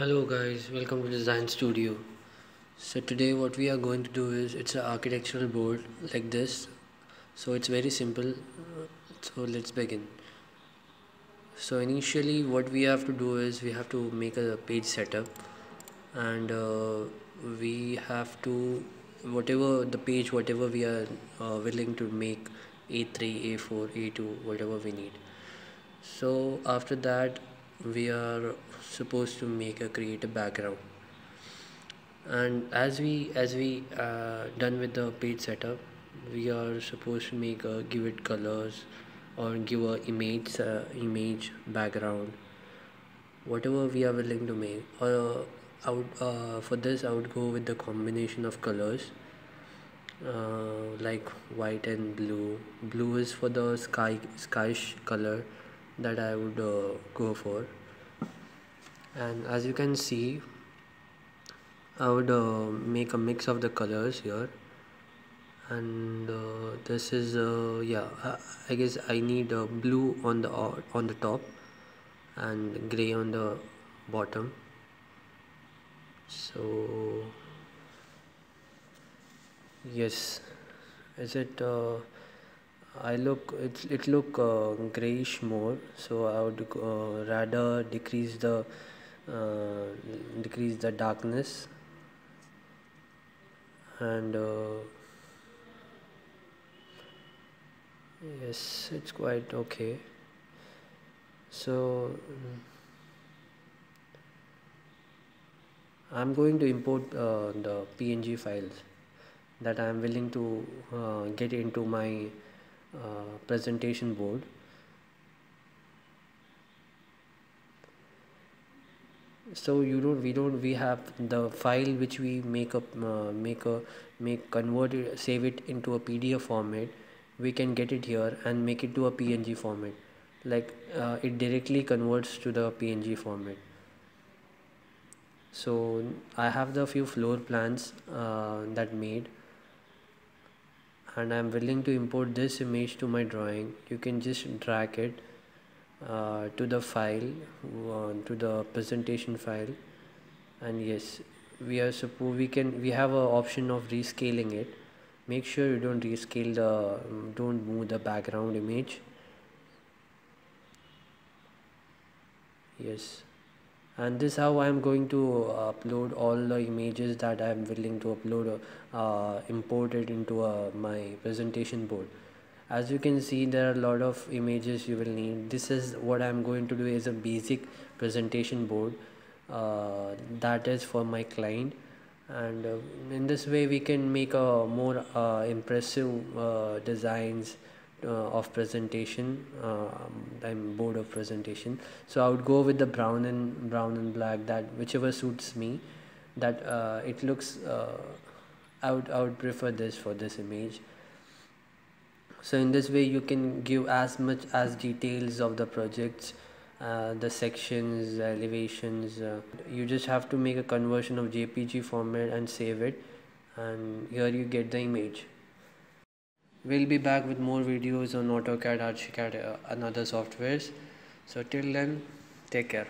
hello guys. Welcome to design studio. So today what we are going to do is it's an architectural board like this. So it's very simple. So let's begin. So initially what we have to do is we have to make a page setup. And uh, we have to whatever the page whatever we are uh, willing to make a3 a4 a2 whatever we need. So after that we are supposed to make a create a background. And as we as we uh, done with the page setup we are supposed to make a give it colors or give a image uh, image background. Whatever we are willing to make or uh, I would uh, for this I would go with the combination of colors uh, like white and blue. Blue is for the sky skyish color that I would uh, go for. And as you can see I would uh, make a mix of the colors here. And uh, this is uh, yeah I guess I need blue on the on the top and gray on the bottom. So yes. Is it uh, I look it it look uh, grayish more so I would uh, rather decrease the uh, decrease the darkness. And uh, yes it's quite okay. So I'm going to import uh, the PNG files that I'm willing to uh, get into my uh, presentation board. So you don't we don't we have the file which we make up uh, make a make convert it save it into a pdf format. We can get it here and make it to a png format. Like uh, it directly converts to the png format. So i have the few floor plans uh, that made and I'm willing to import this image to my drawing. You can just drag it uh, to the file uh, to the presentation file. And yes we are suppose we can we have a option of rescaling it. Make sure you don't rescale the um, don't move the background image. Yes and this how I'm going to upload all the images that I'm willing to upload uh, import it into uh, my presentation board. As you can see there are a lot of images you will need. This is what I'm going to do is a basic presentation board uh, that is for my client. And uh, in this way we can make a more uh, impressive uh, designs uh, of presentation um, I'm bored of presentation. So I would go with the brown and brown and black that whichever suits me that uh, it looks uh, I would I would prefer this for this image. So in this way you can give as much as details of the projects uh, the sections elevations uh, you just have to make a conversion of jpg format and save it and here you get the image we'll be back with more videos on AutoCAD, Archicad uh, and other softwares. So till then take care